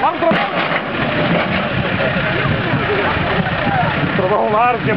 Vamos trabalhar. Um largo.